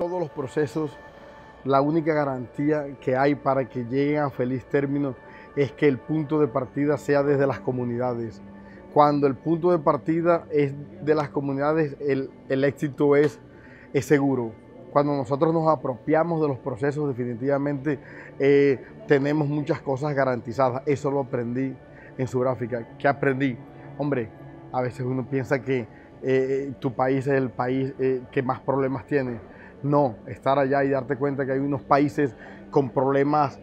todos los procesos, la única garantía que hay para que lleguen a feliz término es que el punto de partida sea desde las comunidades. Cuando el punto de partida es de las comunidades, el, éxito es, seguro. Cuando nosotros nos apropiamos de los procesos, definitivamente eh, tenemos muchas cosas garantizadas. Eso lo aprendí en Sudáfrica. ¿Qué aprendí? Hombre, a veces uno piensa que eh, tu país es el país eh, que más problemas tiene. No, estar allá y darte cuenta que hay unos países con problemas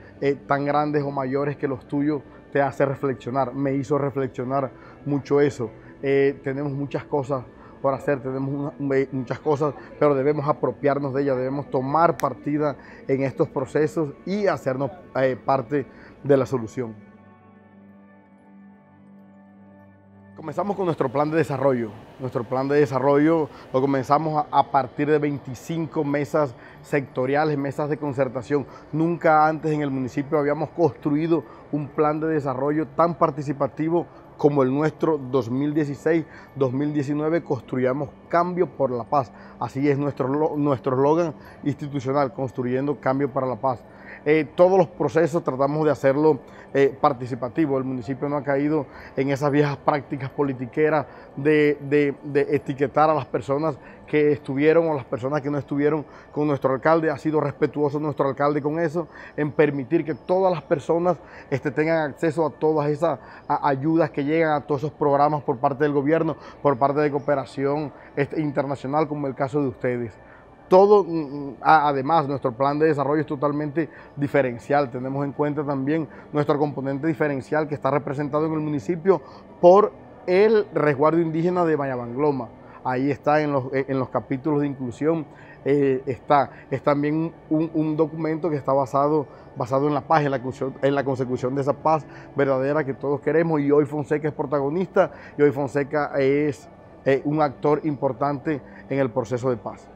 tan grandes o mayores que los tuyos te hace reflexionar. Me hizo reflexionar mucho eso. tenemos muchas cosas por hacer, tenemos muchas cosas, pero debemos apropiarnos de ellas, debemos tomar partida en estos procesos y hacernos eh, parte de la solución. Comenzamos con nuestro plan de desarrollo. Nuestro plan de desarrollo lo comenzamos a, partir de 25 mesas sectoriales, mesas de concertación. Nunca antes en el municipio habíamos construido un plan de desarrollo tan participativo como el nuestro 2016-2019, construyamos cambio por la paz. Así es nuestro nuestro institucional, construyendo cambio para la paz. Eh, todos los procesos tratamos de hacerlo eh, participativo. El municipio no ha caído en esas viejas prácticas politiqueras de, etiquetar a las personas que estuvieron o las personas que no estuvieron con nuestro alcalde. Ha sido respetuoso nuestro alcalde con eso, en permitir que todas las personas este, tengan acceso a todas esas ayudas que llegan, a todos esos programas por parte del gobierno, por parte de cooperación este, internacional, como el caso de ustedes. Todo, mm, mm, además, nuestro plan de desarrollo es totalmente diferencial. Tenemos en cuenta también nuestro componente diferencial que está representado en el municipio por el resguardo indígena de Mayabangloma. Ahí está en los, eh, en los capítulos de inclusión. Eh, está. Es también un, documento que está basado, basado en la paz, en la, en la consecución de esa paz verdadera que todos queremos. Y hoy Fonseca es protagonista y hoy Fonseca es eh, un actor importante en el proceso de paz.